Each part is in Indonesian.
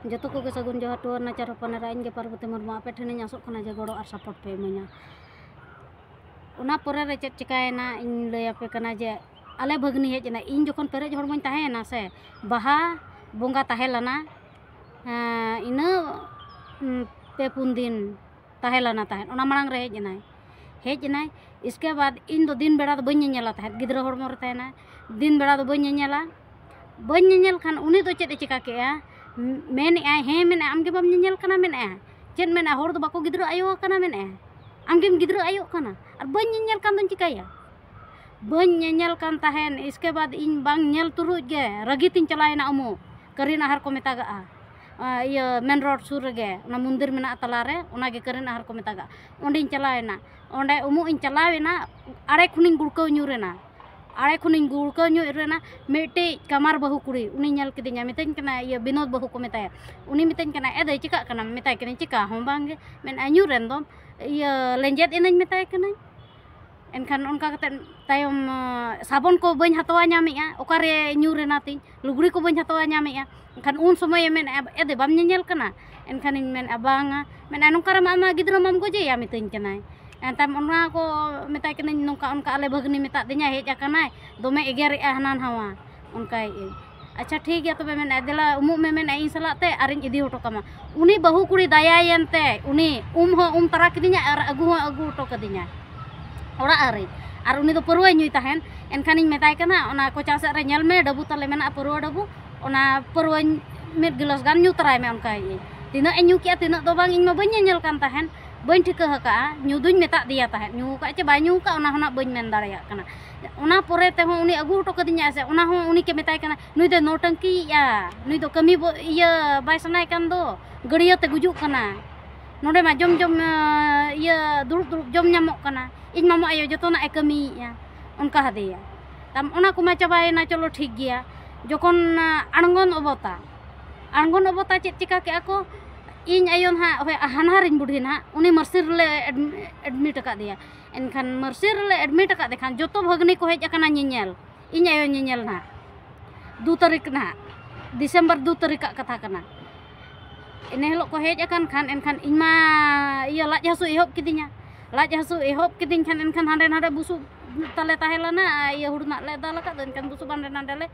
jatuh ke kesagun jawa tuh na cara penerain ke paru temur mau apa tuh nyasuk kena jago ar support pemenya una pura recet cikai na in loy apa kena je ale bagni ya jena in jokon pura jor mau tahe na se baha bunga tahe lana ina pe pun din lana tahen. una marang rehe jena he iske bad in do din berada bunyi nyala tahe gidro hormon tahen na din berada bunyi nyala bunyi nyala kan uni cete cikake ya ᱢᱮᱱᱮᱜᱼᱟᱭ ᱦᱮᱸ ᱢᱮᱱᱮᱜᱼᱟᱭ ᱟᱢᱜᱮ ᱵᱟᱢ ᱧᱮᱧᱮᱞ ᱠᱟᱱᱟ ᱢᱮᱱᱮᱜᱼᱟᱭ ᱪᱮᱫ ᱢᱮᱱᱮᱜᱼᱟ ᱦᱚᱲ ᱫᱚ ᱵᱟᱠᱚ ᱜᱤᱫᱽᱨᱟᱹ ᱟᱭᱳ ᱠᱟᱱᱟ ᱢᱮᱱᱮᱜᱼᱟᱭ ᱟᱢᱜᱮᱢ ᱜᱤᱫᱽᱨᱟᱹ ᱟᱭᱳ ᱠᱟᱱᱟ ᱟᱨ ᱵᱟᱹᱧ ᱧᱮᱧᱮᱞ ᱠᱟᱱ ᱫᱚᱧ ᱪᱤᱠᱟᱹᱭᱟ ᱵᱟᱹᱧ ᱧᱮᱧᱮᱞ ᱠᱟᱱ ᱛᱟᱦᱮᱱ ᱤᱥᱠᱮ ᱵᱟᱫ ᱤᱧ ᱵᱟᱝ ᱧᱮᱞ ᱛᱩᱞᱩᱡ ᱜᱮ ᱨᱟᱹᱜᱤ ᱛᱤᱧ ᱪᱟᱞᱟᱣᱮᱱᱟ ᱩᱢᱩᱜ ᱠᱟᱨᱤᱱ ᱟᱦᱟᱨ ᱠᱚ ᱢᱮᱛᱟᱜᱟᱜᱼᱟ ᱤᱭᱟᱹ ᱢᱮᱱ ᱨᱳᱰ ᱥᱩᱨ ᱨᱮᱜᱮ ᱚᱱᱟ ᱢᱚᱱᱫᱤᱨ ᱢᱮᱱᱟᱜᱼᱟ ᱛᱟᱞᱟᱨᱮ ᱚᱱᱟᱜᱮ ᱠᱟᱨᱤᱱ ᱟᱦᱟᱨ ᱠᱚ ᱢᱮᱛᱟᱜᱟᱜᱼᱟ ᱚᱸᱰᱮᱧ ᱪᱟᱞᱟᱣᱮᱱᱟ ᱚᱸᱰᱮ ᱩᱢᱩᱜ ᱤᱧ ᱪᱟᱞᱟᱣᱮᱱᱟ ᱟᱲᱮ ᱠᱷᱚᱱᱤᱧ ᱜᱩᱲᱠᱟᱹᱣ ᱧᱩᱨᱮᱱᱟ ᱟᱲᱮ ᱠᱷᱚᱱᱤᱧ ᱜᱩᱲᱠᱟᱹᱣ ᱧᱚᱜ ᱨᱮᱱᱟ ᱢᱤᱫᱴᱮᱡ ᱠᱟᱢᱟᱨ ᱵᱟᱹᱦᱩ ᱠᱩᱲᱤ ᱩᱱᱤ ᱧᱮᱞ ᱠᱤᱫᱤᱧᱟ ᱢᱤᱛᱟᱹᱧ ᱠᱟᱱᱟ ᱤᱭᱟᱹ ᱵᱤᱱᱳᱫ ᱵᱟᱹᱦᱩ ᱠᱚ ᱢᱮᱛᱟᱭᱟ ᱩᱱᱤ ᱢᱤᱛᱟᱹᱧ ᱠᱟᱱᱟ ᱮ ᱫᱟᱹᱭ ᱪᱤᱠᱟᱹᱜ ᱠᱟᱱᱟᱢ ᱢᱮᱛᱟᱭ ᱠᱟᱹᱱᱟᱹᱧ ᱪᱤᱠᱟ ᱦᱚᱸ ᱵᱟᱝᱜᱮ ᱢᱮᱱ ᱟᱹᱧᱩ ᱨᱮᱱ ᱫᱚ ᱤᱭᱟᱹ ᱞᱮᱸᱡᱮᱫ ᱮᱱᱟᱹᱧ ᱢᱮᱛᱟᱭ ᱠᱟᱹᱱᱟᱹᱧ ᱮᱱᱠᱷᱟᱱ ᱚᱱᱠᱟ ᱠᱟᱛᱮᱫ ᱛᱟᱭᱚᱢ ᱥᱟᱵᱚᱱ ᱠᱚ ᱵᱟᱹᱧ ᱦᱟᱛᱟᱣᱟ ᱧᱟᱢᱮᱜᱼᱟ ᱚᱠᱟᱨᱮ ᱧᱩ ᱨᱮᱱᱟ ᱛᱤᱧ ᱞᱩᱜᱽᱲᱤ ᱠᱚ ᱵᱟᱹᱧ ᱦᱟᱛᱟᱣᱟ ᱧᱟᱢᱮᱜᱼᱟ ᱮᱱᱠᱷᱟᱱ ᱩᱱ ᱥᱚᱢᱚᱭᱮ ᱢᱮᱱᱮᱜᱼᱟ ᱮ ᱫᱟᱹᱭ ᱵᱟᱢ ᱧᱮᱧᱮᱞ ᱠᱟᱱᱟ ᱮᱱᱠᱷᱟᱱᱤᱧ ᱢᱮᱱᱮᱜᱼᱟ ᱵᱟᱝᱟ ᱢᱮᱱᱮᱜᱼᱟ ᱱᱚᱝᱠᱟ ᱨᱮᱢᱟ ᱟᱢᱟᱜ ᱜᱤᱫᱽᱨᱟᱹ ᱢᱟᱢ ᱜᱚᱡᱮᱭᱟ ᱢᱤᱛᱟᱹᱧ ᱠᱟᱱᱟᱭ ᱛᱟᱭᱚᱢ ᱚᱱᱟ ᱠᱚ ᱢᱮᱛᱟᱭ ᱠᱟᱹᱱᱟᱹᱧ ᱱᱚᱝᱠᱟ ᱚᱱᱠᱟ ᱟᱞᱮ ᱵᱷᱟᱹᱜᱽᱱᱤ ᱢᱮᱛᱟ ᱫᱤᱧᱟ ᱦᱮᱡ ᱟᱠᱟᱱᱟᱭ ᱫᱚᱢᱮ ᱮᱜᱮᱨᱮᱜᱼᱟ ᱦᱟᱱᱟ ᱱᱟᱣᱟ ᱚᱱᱠᱟᱭᱮᱜᱼᱟᱹᱧ ᱟᱪᱪᱷᱟ ᱴᱷᱤᱠ ᱜᱮᱭᱟ ᱛᱚᱵᱮ ᱢᱮᱱᱮᱜᱼᱟ ᱫᱮᱞᱟ ᱩᱢᱩᱜ ᱢᱮ ᱢᱮᱱᱮᱜᱼᱟ ᱤᱧ ᱥᱟᱞᱟᱜ ᱛᱮ ᱟᱨᱤᱧ ᱤᱫᱤ ᱦᱚᱴᱚ ᱠᱟᱢᱟ ᱩᱱᱤ ᱵᱟᱹᱦᱩ ᱠᱩᱲᱤ ᱫᱟᱭᱟᱭᱮᱱ ᱛᱮ ᱩᱱᱤ ᱩᱢ ᱦᱚᱸ ᱩᱢ ᱛᱟᱨᱟ ᱠᱤᱫᱤᱧᱟ ᱟᱨ ᱟᱹᱜᱩ ᱦᱚᱸ ᱟᱹᱜᱩ ᱦᱚᱴᱚ ᱠᱟᱫᱤᱧᱟ ᱚᱲᱟᱜ ᱨᱮ ᱟᱨ ᱩᱱᱤ ᱫᱚ ᱯᱟᱹᱨᱣᱟᱹᱭ ᱧᱩᱭ ᱛᱟᱦᱮᱱ ᱮᱱᱠᱷᱟᱱᱤᱧ ᱢᱮᱛᱟᱭ ᱠᱟᱱᱟ ᱚᱱᱟ ᱠᱚᱪᱟ ᱥᱮᱫ ᱨᱮ ᱧᱮᱞ ᱢᱮ ᱰᱟᱹᱵᱩ ᱛᱟᱞᱮ ᱢᱮᱱᱟᱜᱼᱟ ᱯᱟᱹᱨᱣᱟᱹ ᱰᱟᱹᱵᱩ ᱚᱱᱟ ᱯᱟᱹᱨᱣᱟᱹ ᱢᱤᱫ ᱜᱤᱞᱟᱹᱥ ᱜᱟᱱ ᱧᱩ ᱛᱟᱨᱟᱭ ᱢᱮ ᱚᱱᱠᱟᱭᱮᱜᱼᱟᱹᱧ ᱛᱤᱱᱟᱹᱜ ᱮ ᱧᱩ ᱠᱮᱜᱼᱟ ᱛᱤᱱᱟᱹᱜ ᱫᱚ ᱵᱟᱝ ᱤᱧ ᱢᱟ ᱵᱟᱹᱧ ᱧᱮᱧᱮᱞ ᱠᱟᱱ ᱛᱟᱦᱮᱱ ᱵᱟᱹᱧ ᱴᱷᱤᱠᱟᱹ ᱟᱠᱟᱜᱼᱟ ᱧᱩ ᱫᱩᱧ ᱢᱮᱛᱟ ᱫᱮᱭᱟ ᱛᱟᱦᱮᱸᱫ ᱧᱩ ᱠᱟᱜ ᱪᱮ ᱵᱟᱭ ᱧᱩ ᱠᱟᱜ ᱚᱱᱟ ᱦᱚᱸ ᱵᱟᱹᱧ ᱢᱮᱱ ᱫᱟᱲᱮᱭᱟᱜ ᱠᱟᱱᱟ ᱚᱱᱟ ᱯᱚᱨᱮ ᱛᱮᱦᱚᱸ ᱩᱱᱤ ᱟᱹᱜᱩ ᱦᱚᱴᱚ ᱠᱟᱫᱤᱧᱟ ᱥᱮ ᱚᱱᱟ ᱦᱚᱸ ᱩᱱᱤ ᱠᱮ ᱢᱮᱛᱟᱭ ᱠᱟᱱᱟ ᱱᱩᱭ ᱫᱚ ᱱᱚᱴᱟᱝᱠᱤᱭᱮᱜᱼᱟ ᱱᱩᱭ ᱫᱚ ᱠᱟᱹᱢᱤ ᱤᱭᱟᱹ ᱵᱟᱭ ᱥᱟᱱᱟᱭ ᱠᱟᱱ ᱫᱚ ᱜᱟᱹᱲᱭᱟᱹ ᱛᱮ ᱜᱩᱡᱩᱜ ᱠᱟᱱᱟ ᱱᱚᱰᱮ ᱢᱟ ᱡᱚᱢ ᱡᱚᱢ ᱤᱭᱟᱹ ᱫᱩᱲᱩᱵ ᱫᱩᱲᱩᱵ ᱡᱚᱢ ᱧᱟᱢᱚᱜ ᱠᱟᱱᱟ ᱤᱧ ᱢᱟᱢᱟ ᱟᱭᱳ ᱡᱚᱛᱚᱱᱟᱜ ᱮ ᱠᱟᱹᱢᱤᱭᱮᱜᱼᱟ ᱚᱱᱠᱟ ᱦᱟᱫᱮᱭᱟ ᱛᱟᱢ ᱚᱱᱟ ᱠᱚᱢᱟ ᱪᱟᱵᱟᱭᱮᱱᱟ ᱪᱚᱞᱚ ᱴᱷᱤᱠ ᱜᱮᱭᱟ ᱡᱚᱠᱷᱚᱱ ᱟᱬᱜᱚᱱ ᱚᱵᱚᱛᱟ ᱟᱬᱜᱚᱱ ᱚᱵᱚᱛᱟ ᱪᱮᱫ ᱪᱤᱠᱟ ᱠᱮᱜᱼᱟ ᱠᱚ ᱤᱧ ᱟᱭᱚ ᱦᱟᱸᱜ ᱦᱟᱱᱦᱟᱨᱤᱧ ᱵᱩᱰᱷᱤ ᱱᱟᱦᱟᱜ ᱩᱱᱤ ᱢᱟᱨᱥᱤ ᱨᱮᱞᱮ ᱮᱰᱢᱤᱴ ᱟᱠᱟᱫᱮᱭᱟ ᱮᱱᱠᱷᱟᱱ ᱢᱟᱨᱥᱤ ᱨᱮᱞᱮ ᱮᱰᱢᱤᱴ ᱟᱠᱟᱫᱮ ᱠᱷᱟᱱ ᱡᱚᱛᱚ ᱵᱷᱟᱜᱽᱱᱤ ᱠᱚ ᱦᱮᱡ ᱟᱠᱟᱱᱟ ᱧᱮᱧᱮᱞ ᱤᱧ ᱟᱭᱚ ᱧᱮᱧᱮᱞ ᱱᱟᱦᱟᱜ ᱫᱩ ᱛᱟᱹᱨᱤᱠᱷ ᱱᱟᱦᱟᱜ ᱰᱤᱥᱮᱢᱵᱚᱨ ᱫᱩ ᱛᱟᱹᱨᱤᱠᱷᱟᱜ ᱠᱟᱛᱷᱟ ᱠᱟᱱᱟ ᱤᱱᱟᱹ ᱦᱤᱞᱳᱜ ᱠᱚ ᱦᱮᱡ ᱟᱠᱟᱱ ᱠᱷᱟᱱ ᱮᱱᱠᱷᱟᱱ ᱤᱧ ᱢᱟ ᱤᱭᱟᱹ ᱞᱟᱡ ᱦᱟᱹᱥᱩ ᱮᱦᱚᱵ ᱠᱤᱫᱤᱧᱟ ᱞᱟᱡ ᱦᱟᱹᱥᱩ ᱮᱦᱚᱵ ᱠᱤᱫᱤᱧ ᱠᱷᱟᱱ ᱮᱱᱠᱷᱟᱱ ᱦᱟᱸᱰᱮ ᱱᱟᱰᱮ ᱵᱩᱥᱩᱵ ᱛᱟᱞᱮ ᱛᱟᱦᱮᱸ ᱞᱮᱱᱟ ᱤᱭᱟᱹ ᱦᱩᱲᱩ ᱨᱮᱱᱟᱜ ᱞᱮ ᱫᱟᱞ ᱟᱠᱟᱫ ᱫᱚ ᱮᱱᱠᱷᱟᱱ ᱵᱩᱥᱩᱵ ᱦᱟᱸᱰᱮ ᱱᱟᱰᱮ ᱞᱮ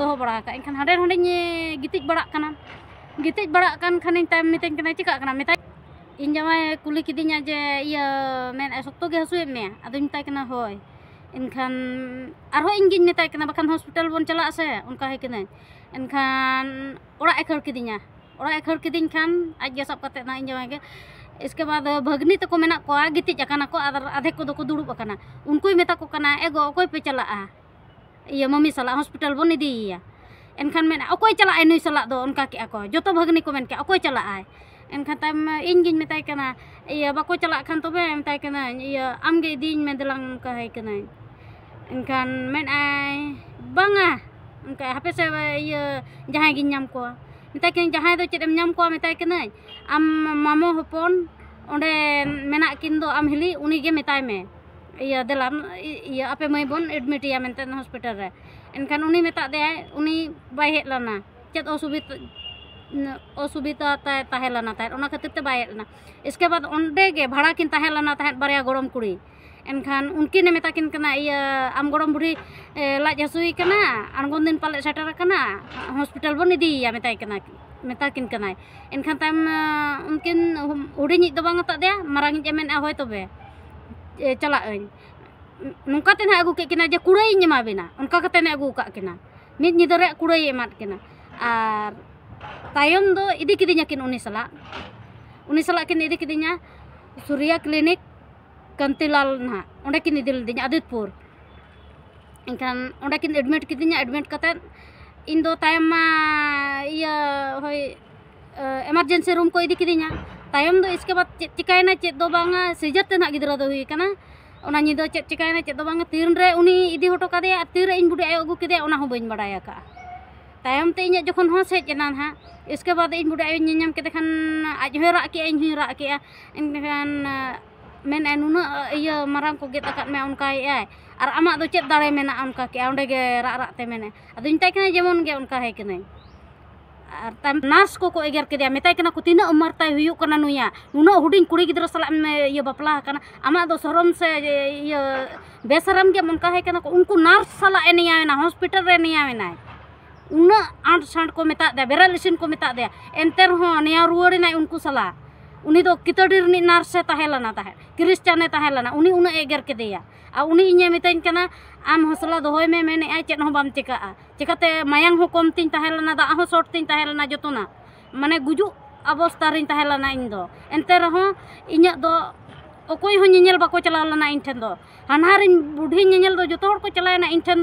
ᱫᱚᱦᱚ ᱵᱟᱲᱟ ᱟᱠᱟᱫ ᱮᱱᱠᱷᱟᱱ ᱦᱟᱸᱰᱮ ᱱᱟᱰᱮᱧ ᱜᱤᱛᱤᱡ ᱵᱟᱲᱟᱜ ᱠᱟᱱᱟ gitik berak kan kanin time meeting kena cika kena meeting. Injamai ya, kulit kita nya je iya men esok tu gak suem ya atau minta kena hoi. Inkan arho ingin minta kena bahkan hospital pun ase saya unka hai kena. Inkan ora ekor kita nya ora ekor kita inkan aja sab kata na injamai ya. ke eske bad bhagni to ko mena ko a giti jakana ko adar adhe ko do ko durup akana unkoi meta ko kana ego koi pe chala a. Iya mami sala hospital boni di iya. ᱮᱱᱠᱷᱟᱱ ᱢᱮᱱᱟ ᱚᱠᱚᱭ ᱪᱟᱞᱟᱜ ᱟᱭ ᱱᱩᱭ ᱥᱟᱞᱟᱜ ᱫᱚ ᱚᱱᱠᱟ ᱠᱮᱜᱼᱟ ᱠᱚ ᱡᱚᱛᱚ ᱵᱷᱟᱹᱜᱽᱱᱤ ᱠᱚ ᱢᱮᱱ ᱠᱮᱜᱼᱟ ᱚᱠᱚᱭ ᱪᱟᱞᱟᱜ ᱟᱭ ᱮᱱᱠᱷᱟᱱ ᱛᱟᱭᱚᱢ ᱤᱧᱜᱤᱧ ᱢᱮᱛᱟᱭ ᱠᱟᱱᱟ ᱤᱭᱟᱹ ᱵᱟᱠᱚ ᱪᱟᱞᱟᱜ ᱠᱷᱟᱱ ᱛᱚᱵᱮ ᱢᱮᱛᱟᱭ ᱠᱟᱹᱱᱟᱹᱧ ᱤᱭᱟᱹ ᱟᱢᱜᱮ ᱤᱫᱤᱧ ᱢᱮ ᱫᱮᱞᱟᱝ ᱚᱱᱠᱟ ᱦᱮᱡ ᱠᱟᱹᱱᱟᱹᱧ ᱮᱱᱠᱷᱟᱱ ᱢᱮᱱᱟᱭ ᱵᱟᱝᱟ ᱚᱱᱠᱟ ᱦᱟᱯᱮ ᱥᱮ ᱤᱭᱟᱹ ᱡᱟᱦᱟᱸᱭ ᱜᱤᱧ ᱧᱟᱢ ᱠᱚᱣᱟ ᱢᱮᱛᱟᱭ ᱠᱟᱹᱱᱟᱹᱧ ᱡᱟᱦᱟᱸᱭ ᱫᱚ ᱪᱮᱫ ᱮᱢ ᱧᱟᱢ ᱠᱚᱣᱟ ᱢᱮᱛᱟᱭ ᱠᱟᱹᱱᱟᱹᱧ ᱟᱢ ᱢᱟᱢᱚ ᱦᱚᱯᱚᱱ ᱚᱸᱰᱮ ᱢᱮᱱᱟᱜ ᱠᱤᱱ ᱫᱚ ᱟᱢ ᱦᱤᱞᱤ ᱩᱱᱤᱜᱮ ᱢᱮᱛᱟᱭ ᱢᱮ ᱤᱭᱟᱹ ᱫᱮᱞᱟ ᱤᱭᱟᱹ ᱟᱯᱮ ᱢᱟᱹᱭ ᱵᱚᱱ ᱮᱰᱢᱤᱴᱮᱭᱟ ᱢᱮᱱᱛᱮ ᱦᱚᱥᱯᱤᱴᱟᱞ ᱨᱮ ᱮᱱᱠᱷᱟᱱ ᱩᱱᱤ ᱢᱮᱛᱟ ᱫᱮᱭᱟᱭ ᱩᱱᱤ ᱵᱟᱭ ᱦᱮᱡ ᱞᱮᱱᱟ ᱪᱮᱫ ᱚᱥᱩᱵᱤᱫᱟ ᱚᱥᱩᱵᱤᱫᱟ ᱛᱟᱭ ᱛᱟᱦᱮᱸ ᱞᱮᱱᱟ ᱛᱟᱦᱮᱸᱫ ᱚᱱᱟ ᱠᱷᱟᱹᱛᱤᱨ ᱛᱮ ᱵᱟᱭ ᱦᱮᱡ ᱞᱮᱱᱟ ᱤᱥᱠᱮ ᱵᱟᱫ ᱚᱸᱰᱮ ᱜᱮ ᱵᱷᱟᱲᱟ ᱠᱤᱱ ᱛᱟᱦᱮᱸ ᱞᱮᱱᱟ ᱛᱟᱦᱮᱸᱫ ᱵᱟᱨᱭᱟ ᱜᱚᱲᱚᱢ ᱠᱩᱲᱤ ᱮᱱᱠᱷᱟᱱ ᱩᱱᱠᱤᱱᱮ ᱢᱮᱛᱟ ᱠᱤᱱ ᱠᱟᱱᱟ ᱤᱭᱟᱹ ᱟᱢ ᱜᱚᱲᱚᱢ ᱵᱩᱰᱷᱤ ᱞᱟᱡ ᱦᱟᱹᱥᱩᱭ ᱠᱟᱱᱟ ᱟᱬᱜᱚᱱ ᱫᱤᱱ ᱯᱟᱞᱮ ᱥᱮᱴᱮᱨ ᱟᱠᱟᱱᱟ ᱦᱚᱥᱯᱤᱴᱟᱞ ᱵᱚᱱ ᱤᱫᱤᱭᱮᱭᱟ ᱢᱮᱛᱟᱭ ᱠᱟᱱᱟ ᱢᱮᱛᱟ ᱠᱤᱱ ᱠᱟᱱᱟᱭ ᱮᱱᱠᱷᱟᱱ ᱛᱟᱭᱚᱢ ᱩᱱᱠᱤᱱ ᱦᱩᱰᱤᱧᱤᱡ ᱫᱚ ᱵᱟᱝ ᱟᱛᱟᱫᱮᱭᱟ ᱢᱟᱨᱟᱝᱤᱡ ᱮ ᱢᱮᱱᱮᱜᱼᱟ ᱦᱳᱭ ᱛᱚᱵᱮ ᱪᱟᱞᱟᱜ ᱟᱹᱧ nungka tena agu ke kina je kurai nyema bena nungka ke tena agu ka kina mit nyidere kurai emat kina ar tayom do idi kidinya kin unisala unisala kin idi kidinya surya klinik kantilal na. Unda kin idil dinya adit pur ikan unda kin admit kidinya admit kata indo tayam ma iya hoi eh, emergency room ko idi kidinya tayom do iske bat cikaina cik do banga sejat tena gidra do hui kana. ᱚᱱᱟ ᱧᱤᱫᱟᱹ ᱪᱮᱫ ᱪᱤᱠᱟᱹᱭᱮᱱᱟ ᱪᱮᱫ ᱫᱚ ᱵᱟᱝ ᱛᱤᱱᱨᱮ ᱩᱱᱤ ᱤᱫᱤ ᱦᱚᱴᱚ ᱠᱟᱫᱮᱭᱟ ᱟᱨ ᱛᱤᱨᱮ ᱤᱧ ᱵᱩᱰᱷᱤ ᱟᱭᱳ ᱟᱹᱜᱩ ᱠᱮᱫᱮᱭᱟ ᱚᱱᱟ ᱦᱚᱸ ᱵᱟᱹᱧ ᱵᱟᱰᱟᱭ ᱟᱠᱟᱫᱼᱟ ᱛᱟᱭᱚᱢ ᱛᱮ ᱤᱧᱟᱹᱜ ᱡᱚᱠᱷᱚᱱ ᱦᱚᱸ ᱥᱮᱡ ᱮᱱᱟ ᱱᱟᱦᱟᱜ इसके बाद इन बुढ़ा आयो ᱧᱮᱧᱟᱢ ᱠᱮᱫᱮ ᱠᱷᱟᱱ ᱟᱡ ᱦᱚᱸᱭ ᱨᱟᱜ ᱠᱮᱜᱼᱟ ᱤᱧ ᱦᱚᱸᱧ ᱨᱟᱜ ᱠᱮᱜᱼᱟ ᱮᱱᱠᱷᱟᱱ ᱢᱮᱱᱮᱜᱼᱟ ᱱᱩᱱᱟᱹᱜ ᱤᱭᱟᱹ ᱢᱟᱨᱟᱝ ᱠᱚ ᱜᱮᱫ ᱟᱠᱟᱫ ᱢᱮ ᱚᱱᱠᱟᱭᱮᱜᱼᱟᱭ ᱟᱨ ᱟᱢᱟᱜ ᱫᱚ ᱪᱮᱫ ᱫᱟᱲᱮ ᱢᱮᱱᱟᱜᱼᱟ ᱚᱱᱠᱟ ᱠᱮᱜᱼᱟ ᱚᱸᱰᱮ ᱜᱮ ᱨᱟᱜ ᱨᱟᱜ ᱛᱮ ᱢᱮᱱᱮ ᱟᱫᱚᱧ ᱢᱮᱛᱟᱭ ᱠᱟᱱᱟ ᱡᱮᱢᱚᱱ ᱜᱮ ᱚᱱᱠᱟ ᱦᱮᱡ ᱠᱟᱹᱱᱟᱹᱧ नर्स को को एगर के मेता तीना उम्र ताय नुया नुना हुडिंग कुड़ी गिद्र सला बापला आमा दो सरम से बेसरम के उनका उनको नर्स सला एनियावेना हॉस्पिटल रे एनियावेना उना आठ सांड को मेता दे बेरालिसिन को मेता एनते रहो नया रुआड़ना उनको सला उनी दो कितड़ी रनी नर्स तहलना तहर तहलना उनी उन एगर के दिया। आ उनी इने मिताइन कना आम हौसला तो दोहय में, मैंने आ चेत हो बाम चिका चिकाते मायांग कम तीन तहलना दा शर्ट शॉर्ट तीन तहलना जतना तो माने गुजु अवस्था रही तहलना इन दो। एनते रहो बाको चलाव तो इन ठन दो। बुढ़ी नेल दो जतो को चलायना इन ठन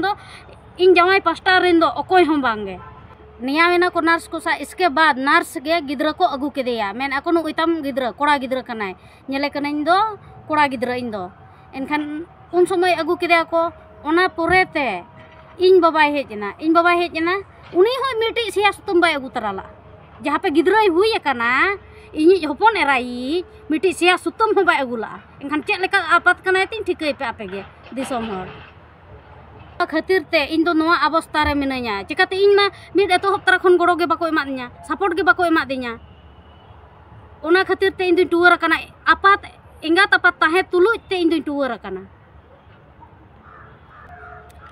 इन जवाई पास्टर रिन दो ओकोय बांगे। निया को नर्स को सा, इसके बाद नर्स के गिदर को अगु के दिया। मैं अको नुतम गिदर, कोड़ा गिदर कनाय नेले कनाइन दो कोड़ा गिदर इन दो एनखान उन समय अगु के दिया को ओना पोरेते इन बाबा हेजना इन बाबा हेजना उनी हो मिटी सिया सुतम बाय अगु तरला। जहाँ पे गिदर हुई कना इन हपन एराई मिटी सिया सुतम हो बाय अगुला। एनखान चेक लेका आपत कनाय तीन, ठिकै पे आपेगे दिसम हर ᱠᱷᱟᱹᱛᱤᱨ ᱛᱮ ᱤᱧ ᱫᱚ ᱱᱚᱣᱟ ᱚᱵᱚᱥᱛᱟ ᱨᱮ ᱢᱤᱱᱟᱹᱧᱟ ᱪᱤᱠᱟᱹᱛᱮ ᱤᱧ ᱢᱟ ᱢᱤᱫ ᱮᱛᱚᱦᱚᱵ ᱛᱚᱨᱟ ᱠᱷᱚᱱ ᱜᱚᱲᱚ ᱜᱮ ᱵᱟᱠᱚ ᱮᱢᱟᱫᱤᱧᱟ ᱥᱟᱯᱳᱨᱴ ᱜᱮ ᱵᱟᱠᱚ ᱮᱢᱟᱫᱤᱧᱟ ᱚᱱᱟ ᱠᱷᱟᱹᱛᱤᱨ ᱛᱮ ᱤᱧ ᱫᱩᱧ ᱴᱩᱣᱟᱹᱨ ᱟᱠᱟᱱᱟ ᱟᱯᱟᱛ ᱮᱸᱜᱟᱛ ᱟᱯᱟᱛ ᱛᱟᱦᱮᱸ ᱛᱩᱞᱩᱡ ᱛᱮ ᱤᱧ ᱫᱩᱧ ᱴᱩᱣᱟᱹᱨ ᱟᱠᱟᱱᱟ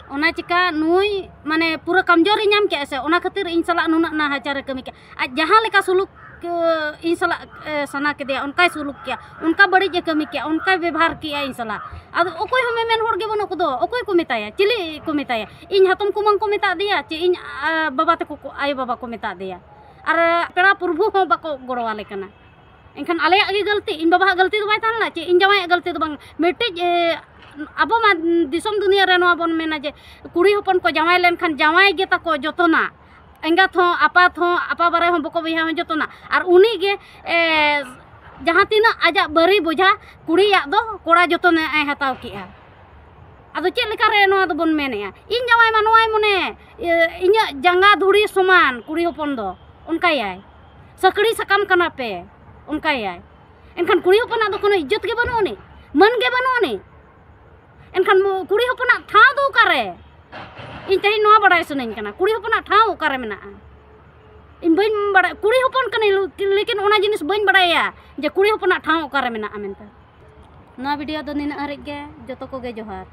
ᱚᱱᱟ ᱪᱤᱠᱟ ᱱᱩᱭ ᱢᱟᱱᱮ ᱯᱩᱨᱟᱹ ᱠᱚᱢᱡᱳᱨᱤ ᱧᱟᱢ ᱠᱮᱜᱼᱟ ᱥᱮ ᱚᱱᱟ ᱠᱷᱟᱹᱛᱤᱨ ᱤᱧ ᱥᱟᱞᱟᱜ ᱱᱩᱱᱟᱹᱜ ᱱᱟᱦᱟᱪᱟᱨᱮ ᱠᱟᱹᱢᱤ ᱠᱮᱜᱼᱟ ᱟᱡ ᱡᱟᱦᱟᱸ ᱞᱮᱠᱟ ᱥᱩᱞᱩᱠ इन सना के उनका सुलूक किया, उनका बड़ी कमी किया, उनका व्यवहार किया इन सला। अब अकोय हम मेन को अकोय को मेताया, चिली को मेताया इन हतम कुमंग को मेता चे इन बाबा तक आय बाबा को मेता और पेड़ा प्रभु हो बाको गड़वाले कना। एनखान आले गलती, इन बाबा गलती तो बाय चे, इन जमाय गलती तो बांग अब दुनिया बन मेना जे, कुड़ी हपन को जमाय लेन खान गे तको जतना ᱮᱸᱜᱟᱛ ᱦᱚᱸ ᱟᱯᱟᱛ ᱦᱚᱸ ᱟᱯᱟ ᱵᱟᱨᱟᱭ ᱦᱚᱸ ᱵᱚᱠᱚ ᱵᱚᱭᱦᱟ ᱦᱚᱸ ᱡᱚᱛᱚᱱᱟ ᱟᱨ ᱩᱱᱤᱜᱮ ᱡᱟᱦᱟᱸ ᱛᱤᱱᱟᱹᱜ ᱟᱡᱟᱜ ᱵᱟᱹᱨᱤ ᱵᱚᱡᱷᱟ ᱠᱩᱲᱤᱭᱟᱜ ᱫᱚ ᱠᱚᱲᱟ ᱡᱚᱛᱚᱱᱮ ᱦᱟᱛᱟᱣ ᱠᱮᱜᱼᱟ अब चेकारे बन मेने इन जवाई मा नवाई मने इन जंगा धुड़ी समान कुड़ी हपन दो उनकाय सकड़ी सकम कना पे उनकाय एनखान कुड़ी हपना दो कोनो इज़्ज़त के बनोनी मन के बनोनी एनखान कुड़ी हपना था दो कारे इन तेज नवा बड़ा सुनाई कना कुड़ी हपना ठाव ओकारे मेना इन बइन बड़ा कुड़ी हपन कने लेकिन ओना जिनिस बइन बड़ाया जे कुड़ी हपना ठाव ओकारे मेना मेनते नवा वीडियो दो निना हरिक गे जतो को गे जोहार